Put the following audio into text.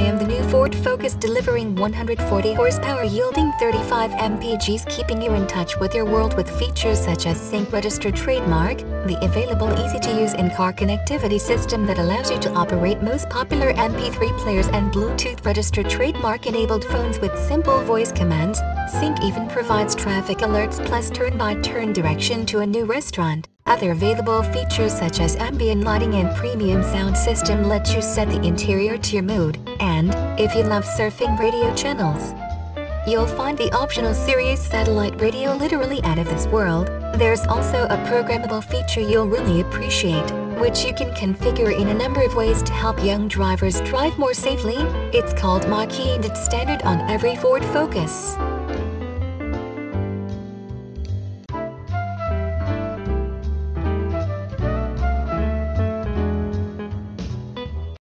I am the new Ford Focus delivering 140 horsepower yielding 35 mpgs keeping you in touch with your world with features such as sync registered trademark, the available easy-to-use in-car connectivity system that allows you to operate most popular MP3 players and Bluetooth registered trademark enabled phones with simple voice commands, Sync even provides traffic alerts plus turn-by-turn direction to a new restaurant. Other available features such as ambient lighting and premium sound system let you set the interior to your mood. And, if you love surfing radio channels, You'll find the optional Sirius satellite radio literally out of this world. There's also a programmable feature you'll really appreciate, which you can configure in a number of ways to help young drivers drive more safely. It's called Key and it's standard on every Ford Focus.